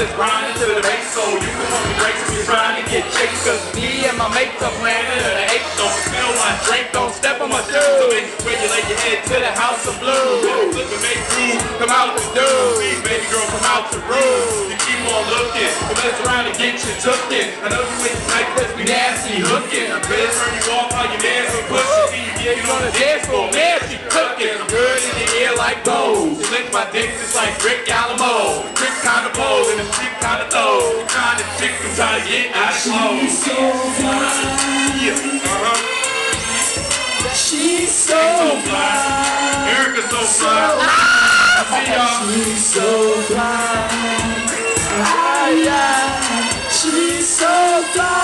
that's grinding to the base. So you can want the breaks if you're trying to get chased. Cause me and my mates are planning the eight. Don't spill my drink, don't step on my shoes. So make you lay your head to the house of blues. Look and make crew come out the door. Baby girl, come out the room. You keep on looking, but mess around and get you took in. I know you with tonight cause we nasty hooking. I better turn you off while your man's are pushing. Yeah, you on the dance floor, man, she cooking. I'm good in the air like gold. Lick my dick just like Rick Alamo. Kind of pose and a chick kind of throw. Kind of chick who try to get out of clothes. She's so fly. Yeah, uh-huh. She's so So fly. Erica's so fly. See y'all. She's so fly. Ah, yeah. She's so fly.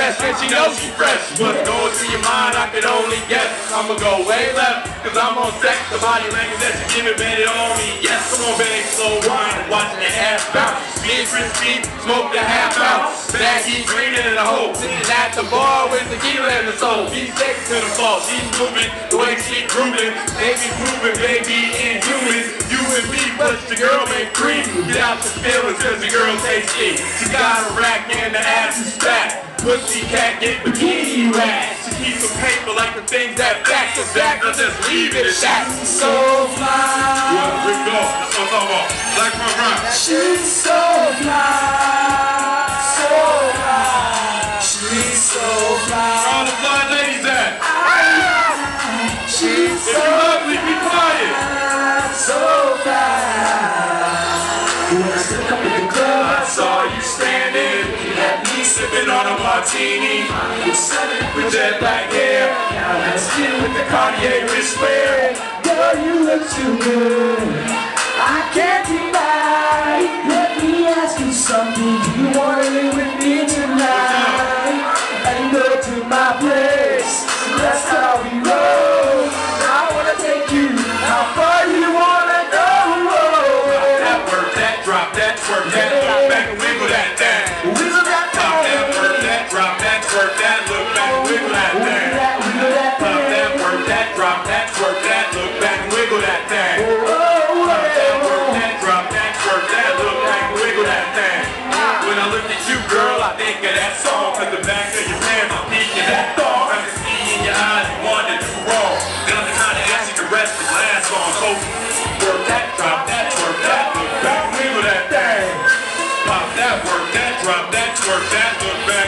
She and she knows she fresh. What's going through your mind, I can only guess. I'ma go way left, cause I'm on sex. The body language that you give it, man, it on me. Yes, come on, baby, slow wine, watching the half bounce. Me and Christy smoke the half ounce. Baggy greener than a hoe. Sitting at the bar with the tequila in the soul. He's next to the fall. She's moving the way she grooving. Baby moving, baby inhuman. You and me, but the girl ain't free. Get out the feelings, cause the girl tasty. She got a rack and the ass is. Pussy cat get bikini rats. She keeps some paper like the things that back to back. I just leave it at that. So fly. Yeah, Rick Go. That's what I'm talking about. Black Rock Rock. At Sipping on a martini. with jet black hair. Now let's get with the Cartier wristwear. Girl, you look too good. I can't deny. Let me ask you something. Do you want to live with me tonight? And go to my place. That's how we roll. I wanna take you. How far you wanna go? That work, that drop, that twerk, that drop, that twerk, that look back and wiggle that thing. Oh, oh, oh. Pop that work, oh, that drop, that twerk, that look back and wiggle that thing. Ah. When I look at you, girl, I think of that song. Cause the back of your pants are peeking that thong. I can see in your eyes you to do wrong. Then I'm of ass you can rest the glass on. So work that, drop that, twerk that, look back and wiggle that thing. Pop that, work that, drop that, twerk that, look back